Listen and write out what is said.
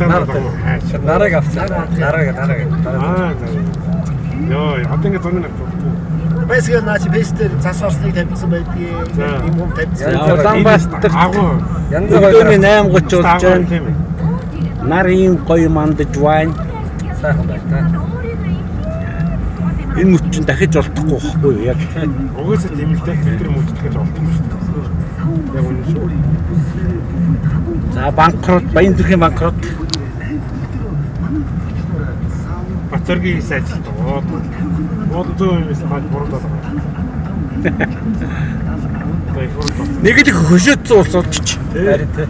Нарыг авсан. Нарыг нарыг. Аа. Йоо, одоо ингэ зураг авчих. Бэсгээ наач пестер цас орсныг тавьсан байдгийг юм юм тавьсан. Улаанбаатар Агуу. Янз өглөөний бүр 8:30 болж байна. Нар ийм гоё мандаж байна. сайхан байна та. Энэ мөч чинь дахиж олдохгүй байхгүй яг. Угаасаа тийм л дээ. Тэр мөчтгэж олдсон шүү дээ. Яг үнэ шүү. За банкрот, баян төрхийн банкрот. Батөргийн хийсэн ажилт ууд. Ууд зөө юм эсвэл хаад буруу хурд. Нэг л хөшөөцсөн ус олчих. Харин тий.